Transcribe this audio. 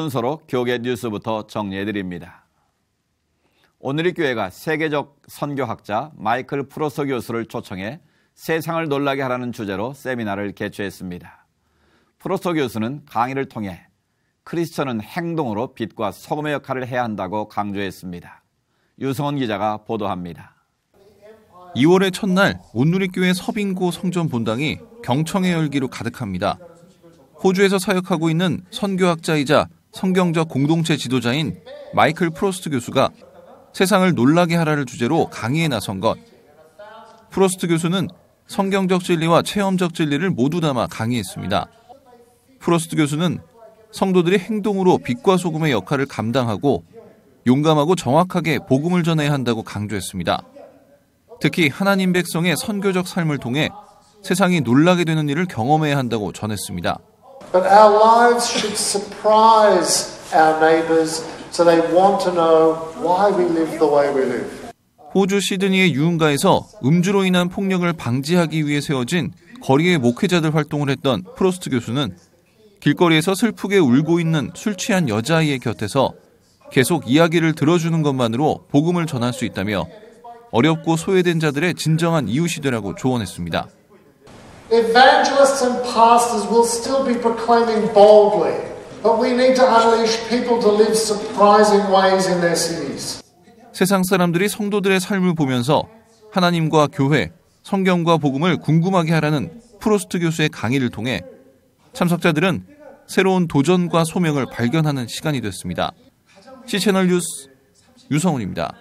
순서로 교계 뉴스부터 정리해드립니다. 오늘의 교회가 세계적 선교학자 마이클 프로서 교수를 초청해 세상을 놀라게 하라는 주제로 세미나를 개최했습니다. 프로서 교수는 강의를 통해 크리스천은 행동으로 빛과 소금의 역할을 해야 한다고 강조했습니다. 유성원 기자가 보도합니다. 2월의 첫날 온누리교회 서빙고 성전 본당이 경청의 열기로 가득합니다. 호주에서 사역하고 있는 선교학자이자 성경적 공동체 지도자인 마이클 프로스트 교수가 세상을 놀라게 하라를 주제로 강의에 나선 것. 프로스트 교수는 성경적 진리와 체험적 진리를 모두 담아 강의했습니다. 프로스트 교수는 성도들이 행동으로 빛과 소금의 역할을 감당하고 용감하고 정확하게 복음을 전해야 한다고 강조했습니다. 특히 하나님 백성의 선교적 삶을 통해 세상이 놀라게 되는 일을 경험해야 한다고 전했습니다. But our lives should surprise our neighbours so they want to know why we live the way we live. 호주 시드니의 유흥가에서 음주로 인한 폭력을 방지하기 위해 세워진 거리의 목회자들 활동을 했던 프로스트 교수는 길거리에서 슬프게 울고 있는 술 취한 여자아이의 곁에서 계속 이야기를 들어주는 것만으로 복음을 전할 수 있다며 어렵고 소외된 자들의 진정한 이웃이 되라고 조언했습니다. Evangelists and pastors will still be proclaiming boldly, but we need to unleash people to live surprising ways in their cities. 세상 사람들이 성도들의 삶을 보면서 하나님과 교회, 성경과 복음을 궁금하게 하라는 프로스트 교수의 강의를 통해 참석자들은 새로운 도전과 소명을 발견하는 시간이 됐습니다. C채널 뉴스 유성훈입니다.